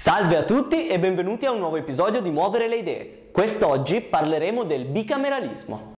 Salve a tutti e benvenuti a un nuovo episodio di Muovere le idee. Quest'oggi parleremo del bicameralismo.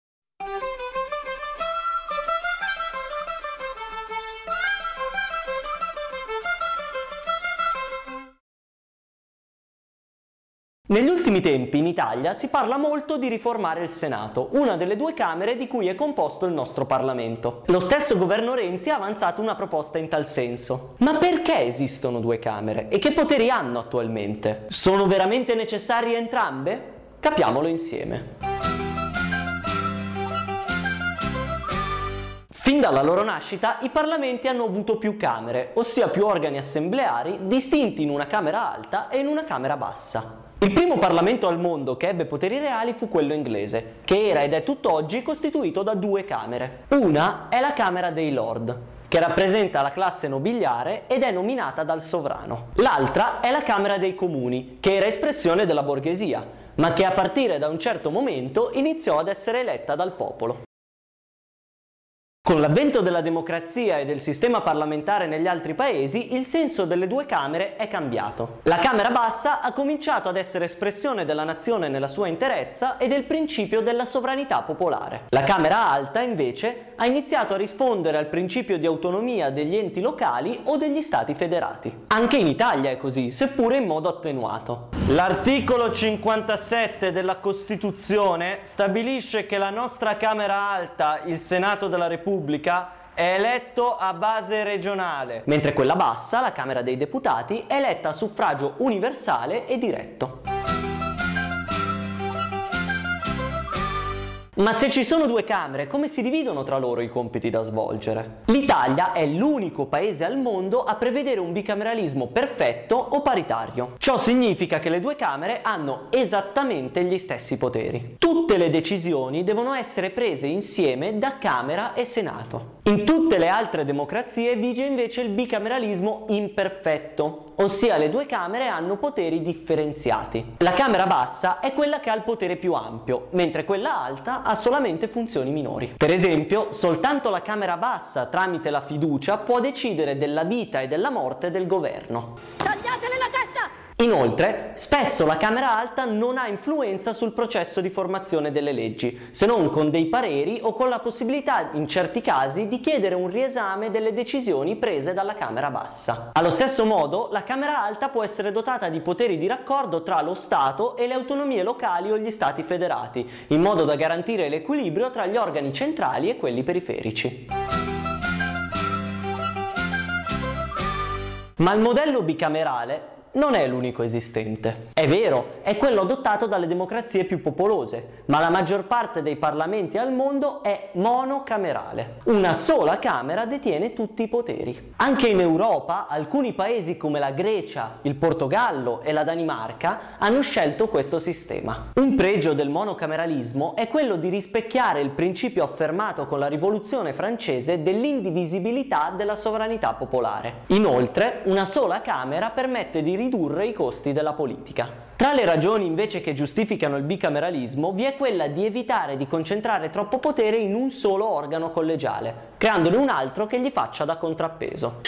Negli ultimi tempi in Italia si parla molto di riformare il Senato, una delle due Camere di cui è composto il nostro Parlamento. Lo stesso governo Renzi ha avanzato una proposta in tal senso. Ma perché esistono due Camere e che poteri hanno attualmente? Sono veramente necessarie entrambe? Capiamolo insieme. Dalla loro nascita i parlamenti hanno avuto più camere, ossia più organi assembleari distinti in una Camera alta e in una Camera bassa. Il primo Parlamento al mondo che ebbe poteri reali fu quello inglese, che era ed è tutt'oggi costituito da due Camere. Una è la Camera dei Lord, che rappresenta la classe nobiliare ed è nominata dal sovrano. L'altra è la Camera dei Comuni, che era espressione della borghesia, ma che a partire da un certo momento iniziò ad essere eletta dal popolo. Con l'avvento della democrazia e del sistema parlamentare negli altri paesi, il senso delle due Camere è cambiato. La Camera bassa ha cominciato ad essere espressione della nazione nella sua interezza e del principio della sovranità popolare. La Camera alta, invece, ha iniziato a rispondere al principio di autonomia degli enti locali o degli stati federati. Anche in Italia è così, seppure in modo attenuato. L'articolo 57 della Costituzione stabilisce che la nostra Camera alta, il Senato della Repubblica, Repubblica è eletto a base regionale, mentre quella bassa, la Camera dei Deputati, è eletta a suffragio universale e diretto. Ma se ci sono due Camere, come si dividono tra loro i compiti da svolgere? L'Italia è l'unico paese al mondo a prevedere un bicameralismo perfetto o paritario. Ciò significa che le due Camere hanno esattamente gli stessi poteri. Tutte le decisioni devono essere prese insieme da Camera e Senato. In tutte le altre democrazie vige invece il bicameralismo imperfetto, ossia le due Camere hanno poteri differenziati. La Camera bassa è quella che ha il potere più ampio, mentre quella alta ha solamente funzioni minori. Per esempio, soltanto la Camera bassa, tramite la fiducia, può decidere della vita e della morte del governo. Tagliatele la testa! Inoltre, spesso la Camera Alta non ha influenza sul processo di formazione delle leggi, se non con dei pareri o con la possibilità, in certi casi, di chiedere un riesame delle decisioni prese dalla Camera Bassa. Allo stesso modo, la Camera Alta può essere dotata di poteri di raccordo tra lo Stato e le autonomie locali o gli Stati federati, in modo da garantire l'equilibrio tra gli organi centrali e quelli periferici. Ma il modello bicamerale non è l'unico esistente. È vero, è quello adottato dalle democrazie più popolose, ma la maggior parte dei parlamenti al mondo è monocamerale. Una sola Camera detiene tutti i poteri. Anche in Europa alcuni paesi come la Grecia, il Portogallo e la Danimarca hanno scelto questo sistema. Un pregio del monocameralismo è quello di rispecchiare il principio affermato con la rivoluzione francese dell'indivisibilità della sovranità popolare. Inoltre, una sola Camera permette di ridurre i costi della politica. Tra le ragioni invece che giustificano il bicameralismo vi è quella di evitare di concentrare troppo potere in un solo organo collegiale, creandone un altro che gli faccia da contrappeso.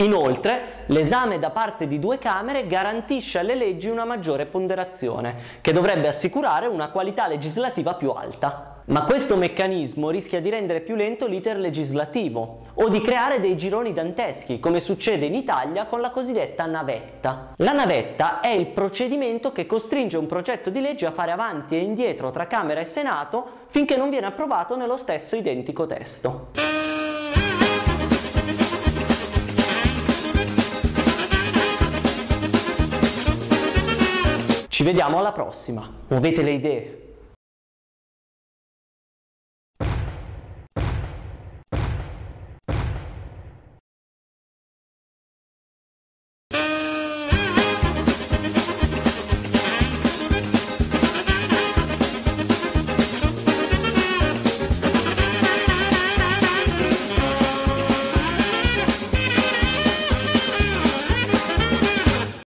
Inoltre, l'esame da parte di due Camere garantisce alle leggi una maggiore ponderazione, che dovrebbe assicurare una qualità legislativa più alta. Ma questo meccanismo rischia di rendere più lento l'iter legislativo o di creare dei gironi danteschi, come succede in Italia con la cosiddetta navetta. La navetta è il procedimento che costringe un progetto di legge a fare avanti e indietro tra Camera e Senato finché non viene approvato nello stesso identico testo. Ci vediamo alla prossima. Muovete le idee.